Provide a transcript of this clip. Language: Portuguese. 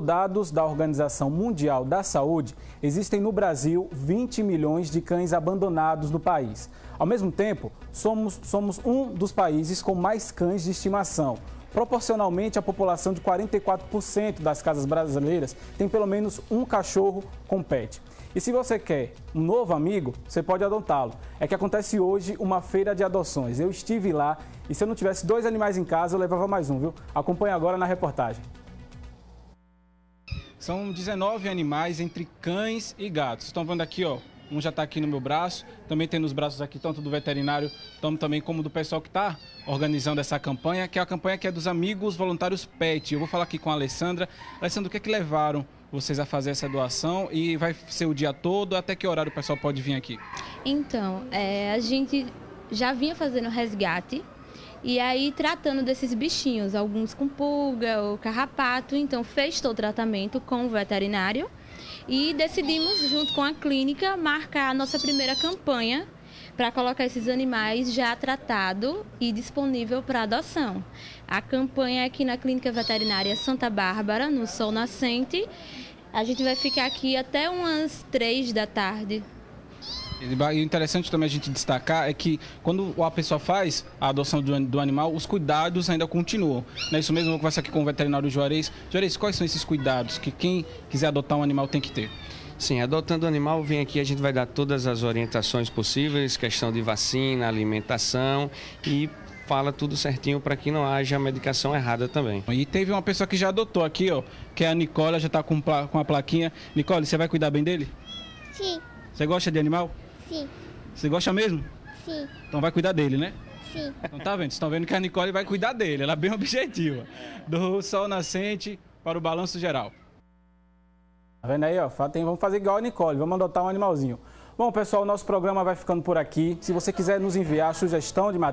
Dados da Organização Mundial da Saúde, existem no Brasil 20 milhões de cães abandonados no país. Ao mesmo tempo, somos, somos um dos países com mais cães de estimação. Proporcionalmente, a população de 44% das casas brasileiras tem pelo menos um cachorro com pet. E se você quer um novo amigo, você pode adotá-lo. É que acontece hoje uma feira de adoções. Eu estive lá e se eu não tivesse dois animais em casa, eu levava mais um, viu? Acompanhe agora na reportagem. São 19 animais entre cães e gatos. Estão vendo aqui, ó. Um já está aqui no meu braço, também tem nos braços aqui, tanto do veterinário, tanto também como do pessoal que está organizando essa campanha, que é a campanha que é dos amigos voluntários PET. Eu vou falar aqui com a Alessandra. Alessandra, o que é que levaram vocês a fazer essa doação e vai ser o dia todo? Até que horário o pessoal pode vir aqui? Então, é, a gente já vinha fazendo resgate e aí tratando desses bichinhos, alguns com pulga ou carrapato, então fez todo o tratamento com o veterinário e decidimos, junto com a clínica, marcar a nossa primeira campanha para colocar esses animais já tratado e disponível para adoção. A campanha é aqui na Clínica Veterinária Santa Bárbara, no Sol Nascente. A gente vai ficar aqui até umas três da tarde. E o interessante também a gente destacar é que quando a pessoa faz a adoção do, do animal, os cuidados ainda continuam. Não é isso mesmo? Eu vou conversar aqui com o veterinário Juarez. Juarez, quais são esses cuidados que quem quiser adotar um animal tem que ter? Sim, adotando o animal, vem aqui, a gente vai dar todas as orientações possíveis, questão de vacina, alimentação e fala tudo certinho para que não haja medicação errada também. E teve uma pessoa que já adotou aqui, ó, que é a Nicola, já está com, com a plaquinha. Nicole, você vai cuidar bem dele? Sim. Você gosta de animal? Sim. Você gosta mesmo? Sim. Então vai cuidar dele, né? Sim. Então tá vendo? Vocês estão vendo que a Nicole vai cuidar dele. Ela é bem objetiva. Do sol nascente para o balanço geral. Tá vendo aí, ó? Vamos fazer igual a Nicole, vamos adotar um animalzinho. Bom, pessoal, nosso programa vai ficando por aqui. Se você quiser nos enviar sugestão de matéria,